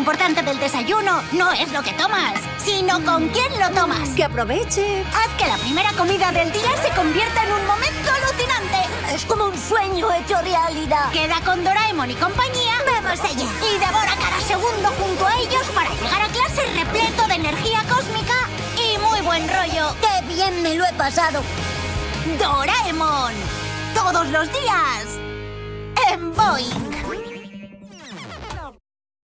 importante del desayuno no es lo que tomas, sino con quién lo tomas. Que aproveche. Haz que la primera comida del día se convierta en un momento alucinante. Es como un sueño hecho realidad. Queda con Doraemon y compañía. ¡Vamos allá! Y devora cada segundo junto a ellos para llegar a clase repleto de energía cósmica y muy buen rollo. ¡Qué bien me lo he pasado! Doraemon. Todos los días. En Boy.